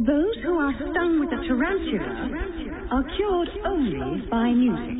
Those who are stung with a tarantula are cured only by music.